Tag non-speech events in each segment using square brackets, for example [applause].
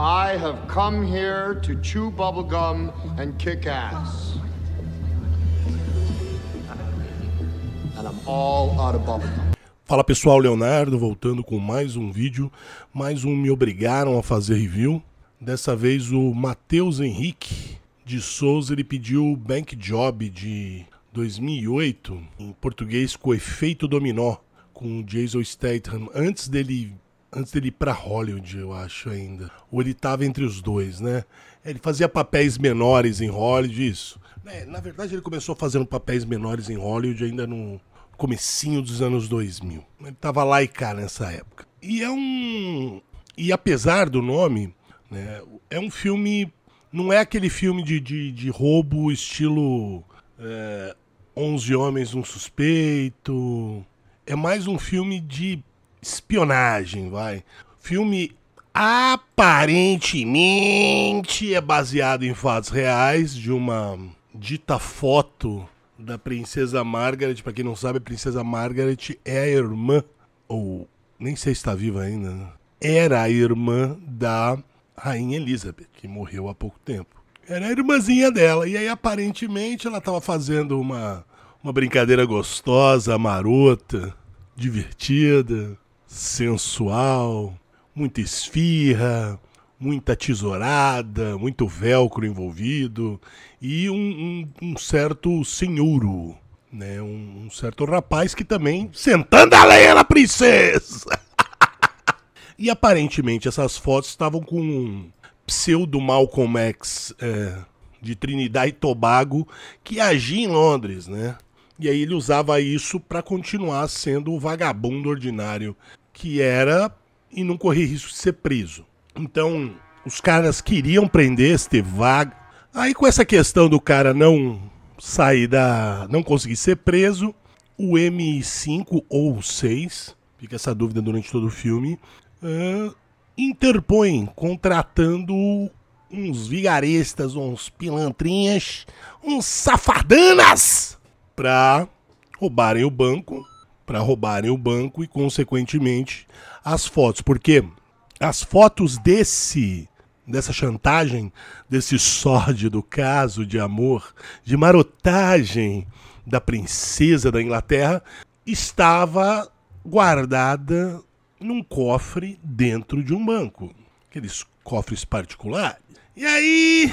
I have come here to chew bubblegum and kick ass. And I'm all out of bubblegum. Fala pessoal, Leonardo voltando com mais um vídeo, mais um me obrigaram a fazer review. Dessa vez o Matheus Henrique de Souza ele pediu Bank Job de 2008, em português com efeito dominó, com Jason Statham, antes dele antes dele ir pra Hollywood, eu acho ainda. Ou ele tava entre os dois, né? Ele fazia papéis menores em Hollywood, isso. É, na verdade, ele começou fazendo papéis menores em Hollywood ainda no comecinho dos anos 2000. Ele tava lá e cá nessa época. E é um... E apesar do nome, né, é um filme... Não é aquele filme de, de, de roubo estilo... É, 11 Homens, um Suspeito. É mais um filme de espionagem, vai. Filme aparentemente é baseado em fatos reais de uma dita foto da princesa Margaret. Para quem não sabe, a princesa Margaret é a irmã ou nem sei se está viva ainda. Né? Era a irmã da rainha Elizabeth, que morreu há pouco tempo. Era a irmãzinha dela. E aí, aparentemente, ela estava fazendo uma, uma brincadeira gostosa, marota, divertida sensual, muita esfirra, muita tesourada, muito velcro envolvido e um, um, um certo senhoro, né? Um, um, certo rapaz que também sentando a lenha na princesa. [laughs] e aparentemente essas fotos estavam com um pseudo Malcolm X é, de Trinidad e Tobago que agia em Londres, né? E aí ele usava isso para continuar sendo o vagabundo ordinário que era e não corria risco de ser preso. Então, os caras queriam prender este vaga. Aí com essa questão do cara não sair da, não conseguir ser preso, o M5 ou 6, fica essa dúvida durante todo o filme, uh, interpõe contratando uns vigaristas, uns pilantrinhas, uns safadanas para roubarem o banco para roubarem o banco e, consequentemente, as fotos. Porque as fotos desse dessa chantagem, desse sórdido caso de amor, de marotagem da princesa da Inglaterra, estava guardada num cofre dentro de um banco. Aqueles cofres particulares. E aí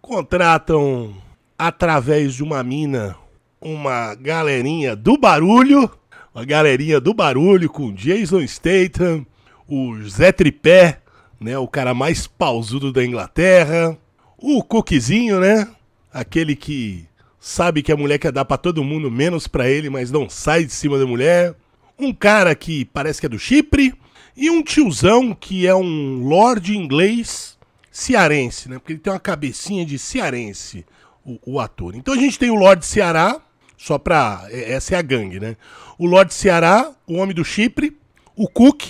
contratam através de uma mina uma galerinha do barulho a galerinha do barulho com Jason Statham, o Zé Tripé, né, o cara mais pausudo da Inglaterra, o Cookzinho, né, aquele que sabe que a mulher quer dar para todo mundo menos para ele, mas não sai de cima da mulher, um cara que parece que é do Chipre e um tiozão que é um lord inglês cearense, né, porque ele tem uma cabecinha de cearense, o, o ator. Então a gente tem o Lord Ceará, só pra. É, essa é a gangue, né? O Lorde Ceará, o Homem do Chipre, o Cook.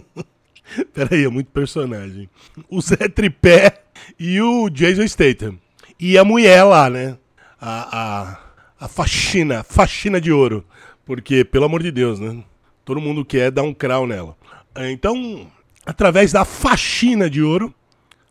[laughs] Peraí, é muito personagem. O Zé Tripé e o Jason Statham. E a mulher lá, né? A, a, a faxina, faxina de ouro. Porque, pelo amor de Deus, né? Todo mundo quer dar um crau nela. Então, através da faxina de ouro,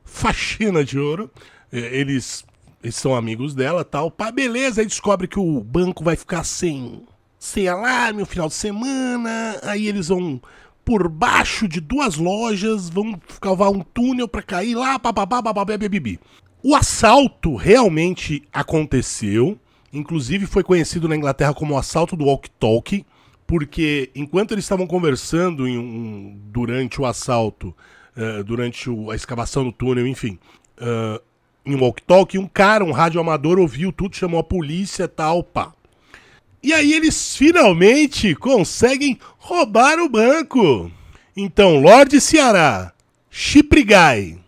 faxina de ouro, eles eles são amigos dela tal. Pá, beleza, aí descobre que o banco vai ficar sem, sem alarme no final de semana. Aí eles vão por baixo de duas lojas, vão cavar um túnel para cair lá, papapá, papapá, bibi. O assalto realmente aconteceu. Inclusive foi conhecido na Inglaterra como o assalto do Walk Talk, porque enquanto eles estavam conversando um, durante o assalto, uh, durante o, a escavação do túnel, enfim, uh, em walk-talk, um cara, um rádio amador, ouviu tudo, chamou a polícia tal, pá. E aí eles finalmente conseguem roubar o banco. Então, Lorde Ceará, Chipre Guy,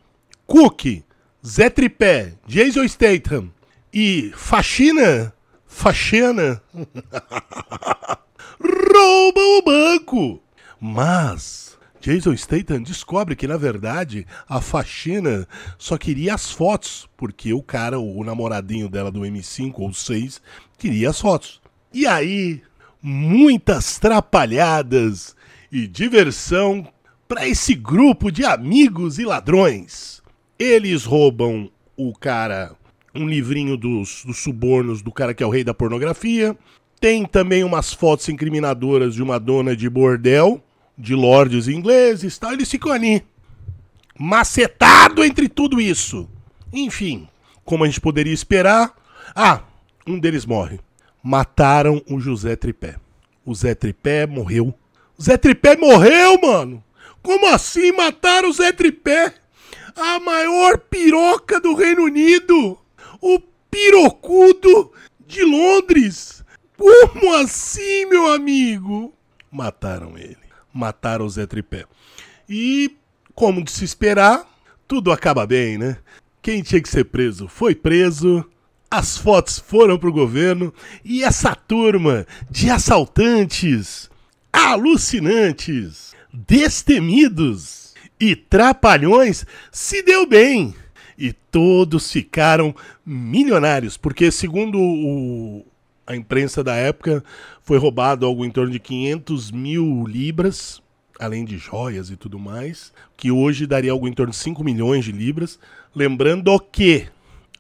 Cook, Zé Tripé, Jason Statham e Faxina, Faxina, [laughs] roubam o banco. Mas Jason Statham descobre que, na verdade, a faxina só queria as fotos, porque o cara, o namoradinho dela do M5 ou 6, queria as fotos. E aí, muitas trapalhadas e diversão para esse grupo de amigos e ladrões. Eles roubam o cara, um livrinho dos, dos subornos do cara que é o rei da pornografia. Tem também umas fotos incriminadoras de uma dona de bordel, de lordes ingleses, tal. Eles ficam ali, macetado entre tudo isso. Enfim, como a gente poderia esperar. Ah, um deles morre. Mataram o José Tripé. O Zé Tripé morreu. O Zé Tripé morreu, mano! Como assim mataram o Zé Tripé? A maior piroca do Reino Unido! O pirocudo de Londres! Como assim, meu amigo? Mataram ele. Mataram o Zé Tripé. E, como de se esperar, tudo acaba bem, né? Quem tinha que ser preso foi preso. As fotos foram pro governo e essa turma de assaltantes alucinantes, destemidos e trapalhões se deu bem. E todos ficaram milionários, porque, segundo o, a imprensa da época, foi roubado algo em torno de 500 mil libras, além de joias e tudo mais, que hoje daria algo em torno de 5 milhões de libras. Lembrando que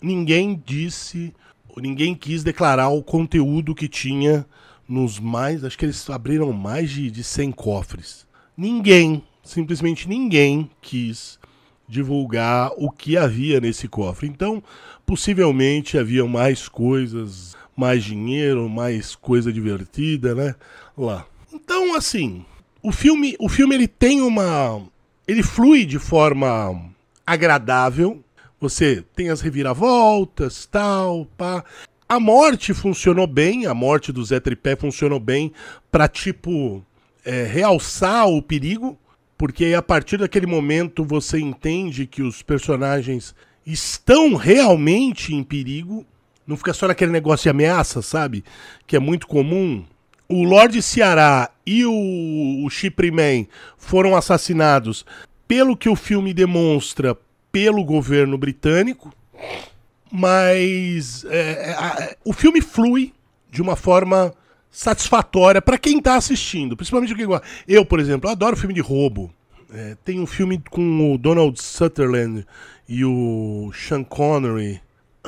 ninguém disse, ninguém quis declarar o conteúdo que tinha nos mais. Acho que eles abriram mais de, de 100 cofres. Ninguém, simplesmente ninguém, quis divulgar o que havia nesse cofre. Então, possivelmente havia mais coisas, mais dinheiro, mais coisa divertida, né? Lá. Então, assim, o filme, o filme ele tem uma, ele flui de forma agradável. Você tem as reviravoltas, tal, pá. A morte funcionou bem, a morte do Zé Tripé funcionou bem para tipo é, realçar o perigo, porque a partir daquele momento você entende que os personagens estão realmente em perigo. Não fica só naquele negócio de ameaça, sabe? Que é muito comum. O Lord Ceará e o, o Chipre Man foram assassinados, pelo que o filme demonstra, pelo governo britânico. Mas é, é, o filme flui de uma forma satisfatória para quem está assistindo, principalmente quem gosta. Eu, por exemplo, adoro filme de roubo. É, tem um filme com o Donald Sutherland e o Sean Connery.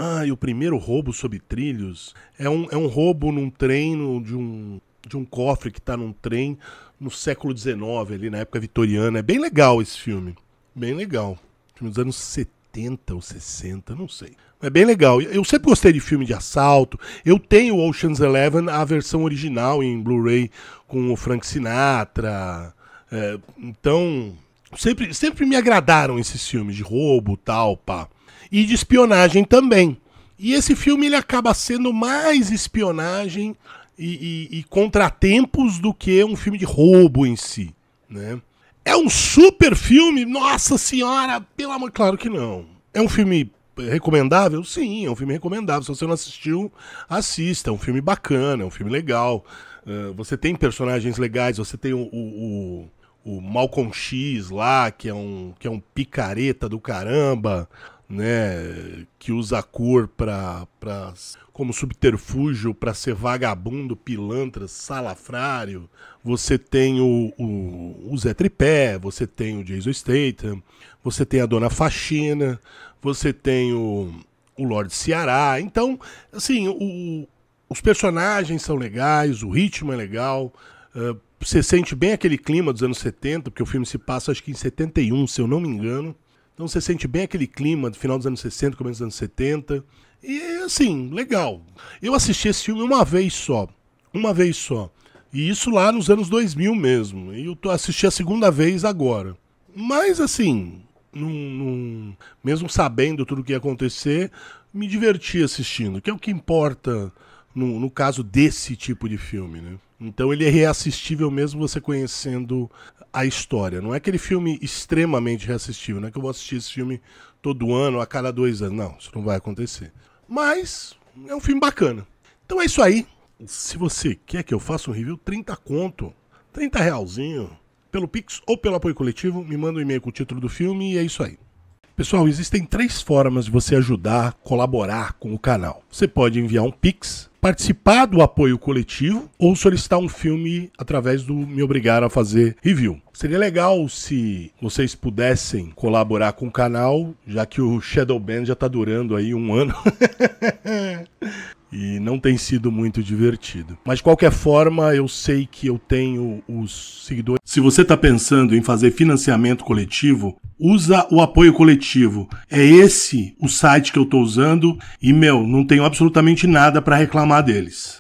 Ah, e o primeiro roubo sob trilhos é um, é um roubo num trem de, um, de um cofre que está num trem no século XIX, ali na época vitoriana. É bem legal esse filme. Bem legal. Filme dos anos 70 ou 60, não sei. É bem legal. Eu sempre gostei de filme de assalto. Eu tenho Ocean's Eleven, a versão original em Blu-ray com o Frank Sinatra. É, então, sempre, sempre me agradaram esses filmes de roubo, tal, pá. E de espionagem também. E esse filme ele acaba sendo mais espionagem e, e, e contratempos do que um filme de roubo em si, né? É um super filme? Nossa senhora, pelo amor... Claro que não. É um filme recomendável? Sim, é um filme recomendável. Se você não assistiu, assista. É um filme bacana, é um filme legal. Uh, você tem personagens legais, você tem o, o, o, o Malcolm X lá, que é, um, que é um picareta do caramba, né? Que usa a cor pra, pra, como subterfúgio para ser vagabundo, pilantra, salafrário. Você tem o, o, o Zé Tripé, você tem o Jason Statham, você tem a Dona Faxina, você tem o, o Lord Ceará. Então, assim, o, os personagens são legais, o ritmo é legal. Uh, você sente bem aquele clima dos anos 70, porque o filme se passa acho que em 71, se eu não me engano. Então você sente bem aquele clima do final dos anos 60, começo dos anos 70. E assim, legal. Eu assisti esse filme uma vez só. Uma vez só. E isso lá nos anos 2000 mesmo. E eu assisti a segunda vez agora. Mas assim, num, num, mesmo sabendo tudo o que ia acontecer, me diverti assistindo, que é o que importa no, no caso desse tipo de filme, né? Então ele é reassistível mesmo você conhecendo a história. Não é aquele filme extremamente reassistível, não é que eu vou assistir esse filme todo ano, a cada dois anos. Não, isso não vai acontecer. Mas é um filme bacana. Então é isso aí. Se você quer que eu faça um review, 30 conto, 30 realzinho, pelo Pix ou pelo apoio coletivo, me manda um e-mail com o título do filme e é isso aí. Pessoal, existem três formas de você ajudar, colaborar com o canal. Você pode enviar um Pix participar do apoio coletivo ou solicitar um filme através do Me Obrigar a Fazer Review. Seria legal se vocês pudessem colaborar com o canal, já que o Shadow Band já está durando aí um ano. [laughs] e não tem sido muito divertido. Mas de qualquer forma, eu sei que eu tenho os seguidores. Se você está pensando em fazer financiamento coletivo, usa o apoio coletivo. É esse o site que eu estou usando e meu, não tenho absolutamente nada para reclamar deles.